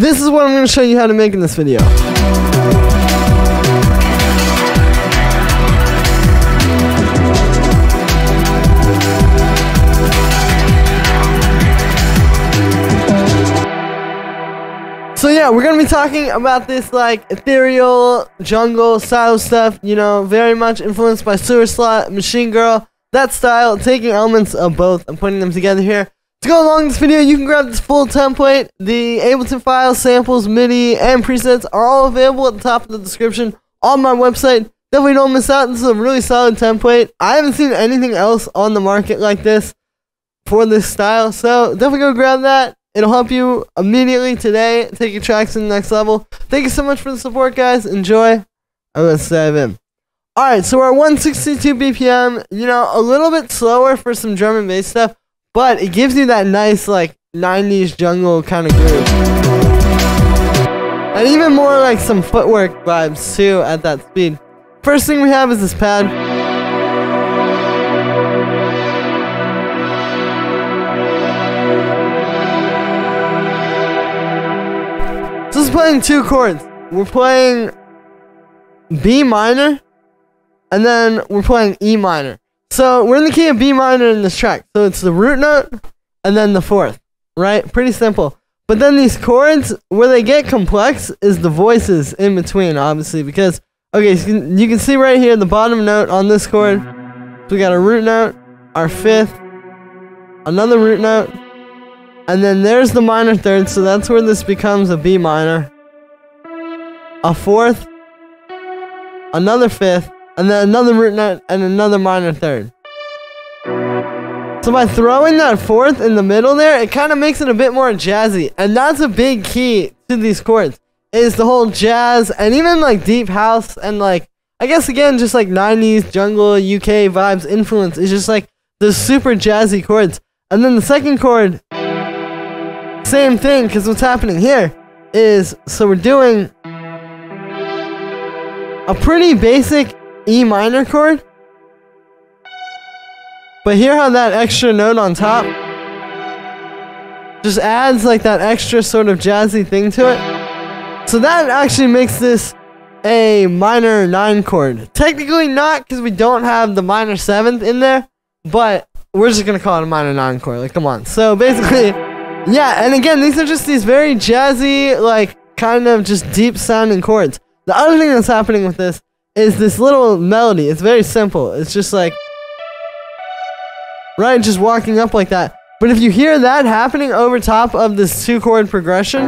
this is what I'm going to show you how to make in this video. So yeah, we're gonna be talking about this like ethereal jungle style stuff. You know, very much influenced by Sewerslvt, Machine Girl, that style. Taking elements of both and putting them together here. To go along this video, you can grab this full template. The Ableton files, samples, MIDI, and presets are all available at the top of the description on my website. Definitely don't miss out. This is a really solid template. I haven't seen anything else on the market like this for this style, so definitely go grab that. It'll help you immediately today take your tracks to the next level. Thank you so much for the support, guys. Enjoy. Let's dive in. Alright, so we're at 162 BPM. You know, a little bit slower for some drum and bass stuff, but it gives you that nice, like, 90s jungle kind of groove. And even more like some footwork vibes, too, at that speed. First thing we have is this pad. So is playing two chords. We're playing B minor, and then we're playing E minor. So we're in the key of B minor in this track. So it's the root note, and then the fourth, right? Pretty simple. But then these chords, where they get complex, is the voices in between, obviously, because okay, so you, can, see right here the bottom note on this chord. So we got a root note, our fifth, another root note, and then there's the minor third, so that's where this becomes a B minor. A fourth, another fifth, and then another root note, and another minor third. So by throwing that fourth in the middle there, it kind of makes it a bit more jazzy. And that's a big key to these chords, is the whole jazz and even like deep house and like, I guess again, just like 90s jungle UK vibes influence is just like the super jazzy chords. And then the second chord same thing, because what's happening here is, so we're doing a pretty basic E minor chord. But hear how that extra note on top just adds like that extra sort of jazzy thing to it. So that actually makes this a minor 9 chord. Technically not because we don't have the minor 7th in there, but we're just going to call it a minor 9 chord. Like, come on. So basically... Yeah, and again, these are just these very jazzy, like, kind of just deep sounding chords. The other thing that's happening with this is this little melody. It's very simple. It's just like, right, just walking up like that. But if you hear that happening over top of this two chord progression,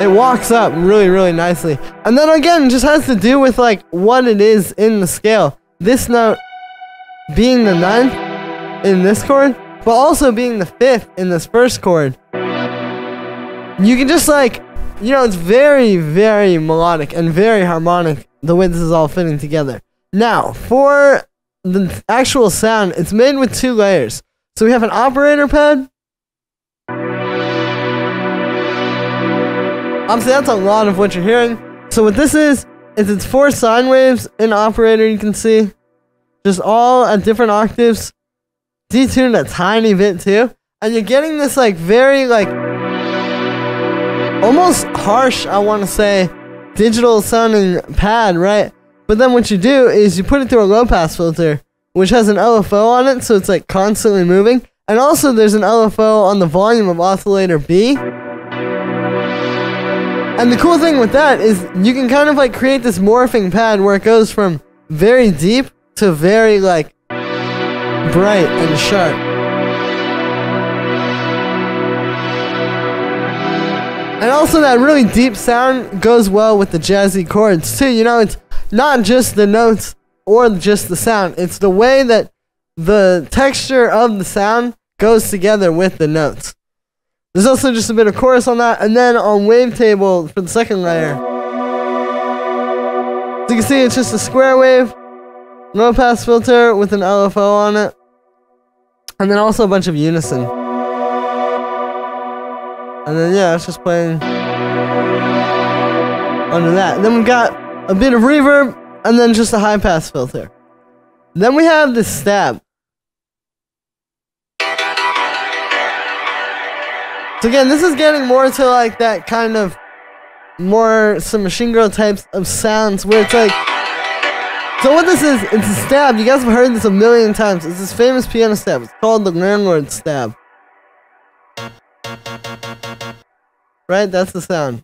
it walks up really, really nicely. And then again, just has to do with like what it is in the scale. This note being the ninth in this chord, but also being the fifth in this first chord. You can just like, you know, it's very, very melodic and very harmonic the way this is all fitting together. Now, for the actual sound, it's made with two layers. So we have an operator pad Obviously, that's a lot of what you're hearing. So what this is, is it's four sine waves in operator, you can see. Just all at different octaves. Detuned a tiny bit too. And you're getting this like very like, almost harsh, I want to say, digital sounding pad, right? But then what you do is you put it through a low pass filter, which has an LFO on it, so it's like constantly moving. And also there's an LFO on the volume of oscillator B, and the cool thing with that is you can kind of like create this morphing pad where it goes from very deep to very like bright and sharp. And also that really deep sound goes well with the jazzy chords too. You know, it's not just the notes or just the sound. It's the way that the texture of the sound goes together with the notes. There's also just a bit of chorus on that, and then on wavetable for the second layer. You can see it's just a square wave, low pass filter with an LFO on it, and then also a bunch of unison. And then yeah, it's just playing under that. Then we've got a bit of reverb, and then just a high pass filter. Then we have the stab. So again, this is getting more to like that kind of more some machine girl types of sounds where it's like so what this is, it's a stab. You guys have heard this a million times. It's this famous piano stab. It's called the landlord stab. Right? That's the sound.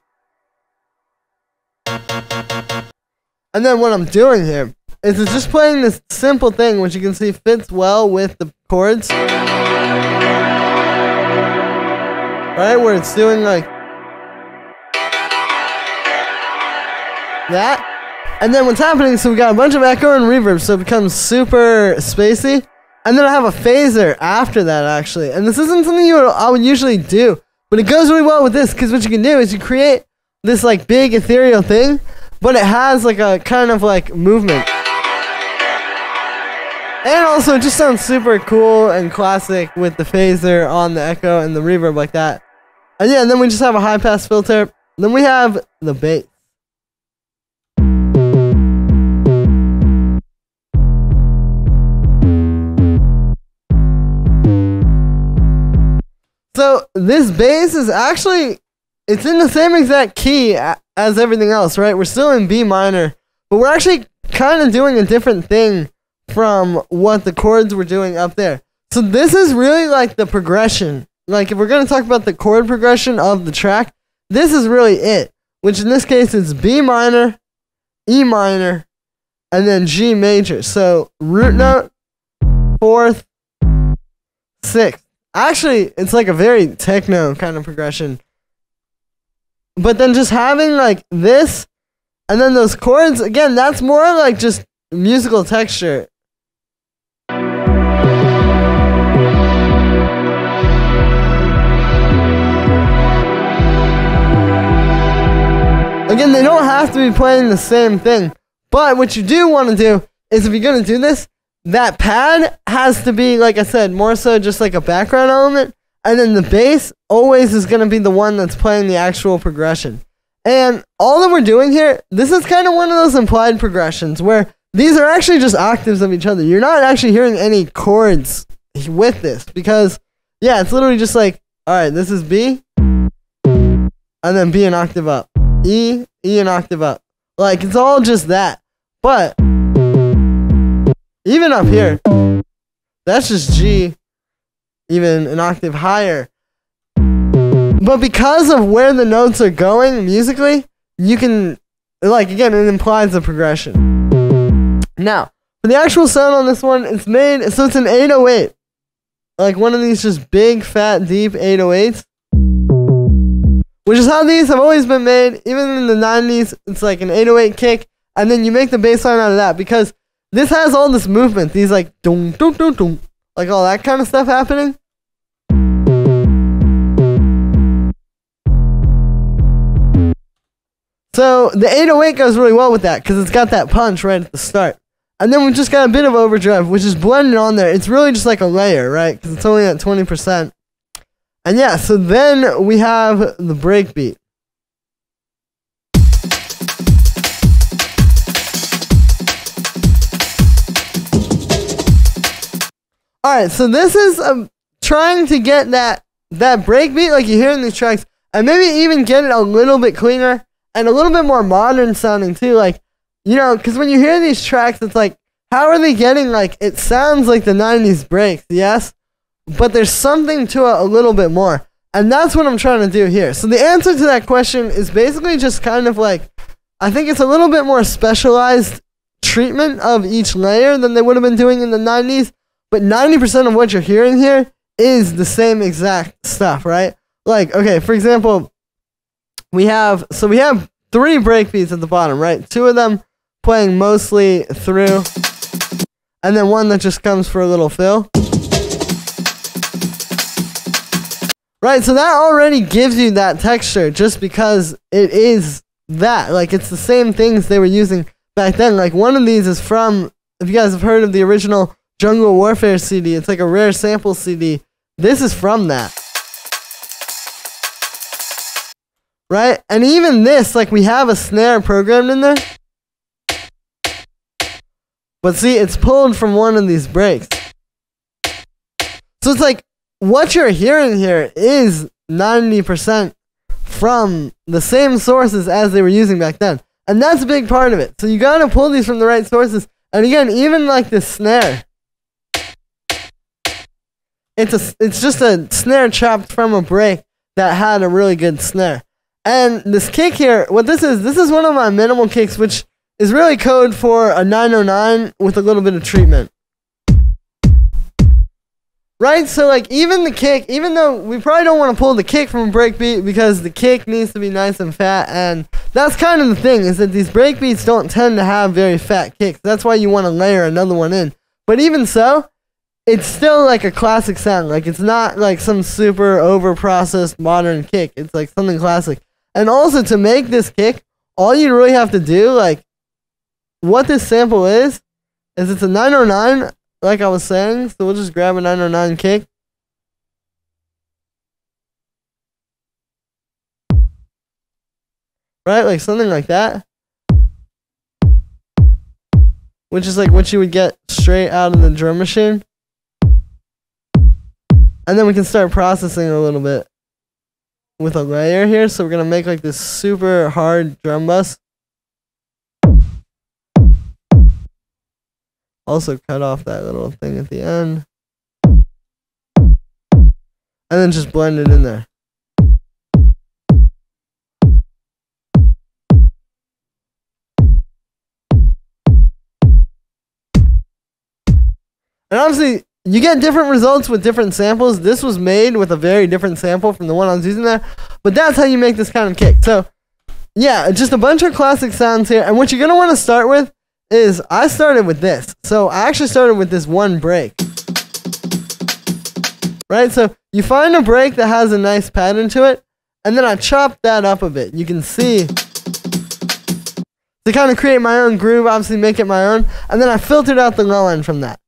And then what I'm doing here is it's just playing this simple thing, which you can see fits well with the chords. Right? Where it's doing like that. And then what's happening, so we got a bunch of echo and reverb, so it becomes super spacey. And then I have a phaser after that, actually. And this isn't something you would, I would usually do, but it goes really well with this, because what you can do is you create this like big ethereal thing, but it has like a kind of like movement. And also, it just sounds super cool and classic with the phaser on the echo and the reverb like that. And yeah, and then we just have a high pass filter. Then we have the bass. This bass is actually it's in the same exact key as everything else, right? We're still in B minor, but we're actually kind of doing a different thing from what the chords were doing up there. So this is really like the progression. Like if we're going to talk about the chord progression of the track, this is really it, which in this case is B minor, E minor, and then G major. So root note, fourth, sixth. Actually, it's like a very techno kind of progression. But then just having like this and then those chords, again, that's more like just musical texture. Again, they don't have to be playing the same thing. But what you do want to do is if you're going to do this, that pad has to be, like I said, more so just like a background element. And then the bass always is going to be the one that's playing the actual progression. And all that we're doing here, this is kind of one of those implied progressions where these are actually just octaves of each other. You're not actually hearing any chords with this because, yeah, it's literally just like, all right, this is B, and then B an octave up, E, E an octave up. Like, it's all just that. But even up here, that's just G, even an octave higher. But because of where the notes are going musically, you can, like, again, it implies a progression. Now, for the actual sound on this one, it's made, so it's an 808. Like one of these just big, fat, deep 808s. Which is how these have always been made. Even in the 90s, it's like an 808 kick, and then you make the bass line out of that because this has all this movement. These like dum dum dum dum, like all that kind of stuff happening. So the 808 goes really well with that because it's got that punch right at the start. And then we've just got a bit of overdrive, which is blended on there. It's really just like a layer, right? Because it's only at 20%. And yeah, so then we have the breakbeat. So this is um, trying to get that that breakbeat like you hear in these tracks, and maybe even get it a little bit cleaner and a little bit more modern sounding too. Like, you know, because when you hear these tracks, it's like, how are they getting like? It sounds like the '90s breaks, yes, but there's something to it a little bit more, and that's what I'm trying to do here. So the answer to that question is basically just kind of like, I think it's a little bit more specialized treatment of each layer than they would have been doing in the '90s but 90% of what you're hearing here is the same exact stuff, right? Like, okay, for example, we have, so we have three breakbeats at the bottom, right? Two of them playing mostly through, and then one that just comes for a little fill. Right, so that already gives you that texture just because it is that. Like, it's the same things they were using back then. Like, one of these is from, if you guys have heard of the original Jungle Warfare CD. It's like a rare sample CD. This is from that. Right? And even this, like we have a snare programmed in there. But see, it's pulled from one of these breaks. So it's like what you're hearing here is 90% from the same sources as they were using back then. And that's a big part of it. So you gotta pull these from the right sources. And again, even like the snare. It's a it's just a snare chopped from a break that had a really good snare. And this kick here, what this is, this is one of my minimal kicks, which is really code for a 909 with a little bit of treatment. Right? So like even the kick, even though we probably don't want to pull the kick from a breakbeat because the kick needs to be nice and fat and that's kind of the thing is that these breakbeats don't tend to have very fat kicks. That's why you want to layer another one in. But even so, it's still like a classic sound. Like it's not like some super over processed modern kick. It's like something classic. And also to make this kick, all you really have to do, like what this sample is, is it's a 909 like I was saying, so we'll just grab a 909 kick. Right? Like something like that. Which is like what you would get straight out of the drum machine. And then we can start processing a little bit with a layer here. So we're going to make like this super hard drum bus. Also cut off that little thing at the end. And then just blend it in there. And obviously, you get different results with different samples. This was made with a very different sample from the one I was using there. But that's how you make this kind of kick. So, yeah, just a bunch of classic sounds here. And what you're going to want to start with is I started with this. So I actually started with this one break. Right? So you find a break that has a nice pattern to it, and then I chopped that up a bit. You can see to kind of create my own groove, obviously make it my own, and then I filtered out the low end from that.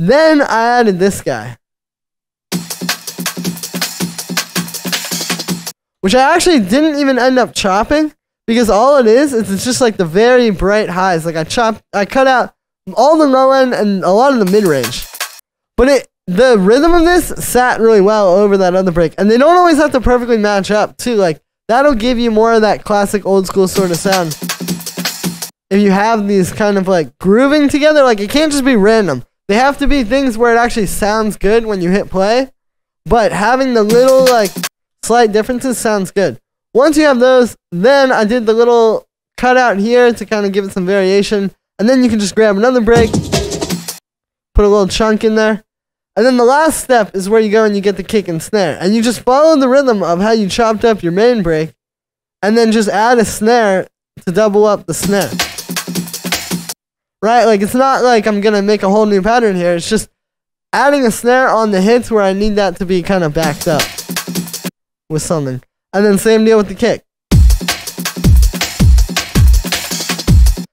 Then I added this guy. Which I actually didn't even end up chopping because all it is is it's just like the very bright highs. Like I chopped, I cut out all the low end and a lot of the mid range, but it the rhythm of this sat really well over that other break, and they don't always have to perfectly match up too. Like that'll give you more of that classic old school sort of sound. If you have these kind of like grooving together, like it can't just be random. They have to be things where it actually sounds good when you hit play, but having the little like slight differences sounds good. Once you have those, then I did the little cutout here to kind of give it some variation. And then you can just grab another break, put a little chunk in there. And then the last step is where you go and you get the kick and snare. And you just follow the rhythm of how you chopped up your main break. And then just add a snare to double up the snare. Right? Like it's not like I'm to make a whole new pattern here. It's just adding a snare on the hits where I need that to be kind of backed up with something. And then same deal with the kick.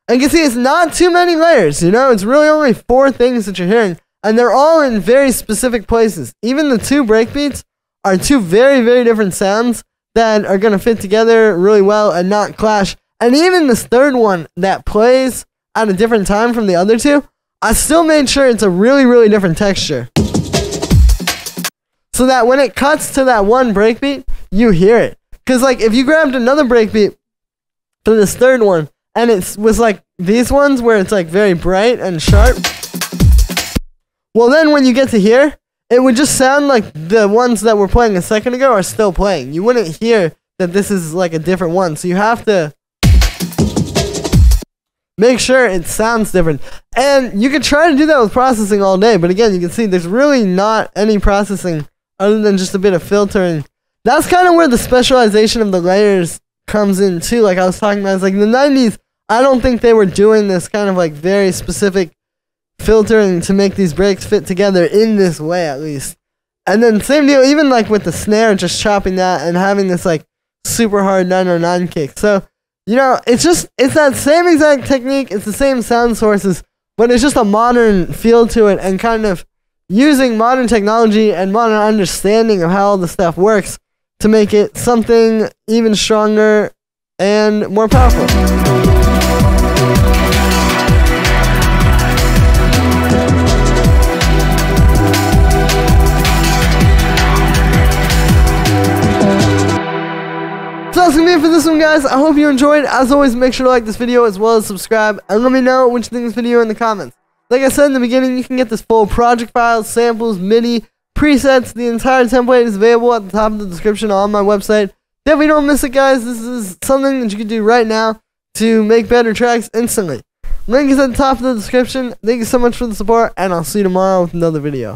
And you can see it's not too many layers, you know? It's really only four things that you're hearing. And they're all in very specific places. Even the two breakbeats are two very, very different sounds that are going to fit together really well and not clash. And even this third one that plays at a different time from the other two, I still made sure it's a really, really different texture. So that when it cuts to that one breakbeat, you hear it. Because, like, if you grabbed another breakbeat for this third one, and it was like these ones where it's like very bright and sharp, well, then when you get to here, it would just sound like the ones that were playing a second ago are still playing. You wouldn't hear that this is like a different one. So you have to make sure it sounds different. And you can try to do that with processing all day, but again, you can see there's really not any processing other than just a bit of filtering that's kind of where the specialization of the layers comes in too. Like I was talking about, it's like in the '90s. I don't think they were doing this kind of like very specific filtering to make these breaks fit together in this way, at least. And then same deal, even like with the snare, just chopping that and having this like super hard 909 kick. So you know, it's just it's that same exact technique. It's the same sound sources, but it's just a modern feel to it and kind of using modern technology and modern understanding of how all the stuff works to make it something even stronger and more powerful. It for this one, guys. I hope you enjoyed. As always, make sure to like this video as well as subscribe. And let me know what you think of this video in the comments. Like I said in the beginning, you can get this full project file, samples, MIDI, presets. The entire template is available at the top of the description on my website. Definitely don't miss it, guys. This is something that you can do right now to make better tracks instantly. Link is at the top of the description. Thank you so much for the support, and I'll see you tomorrow with another video.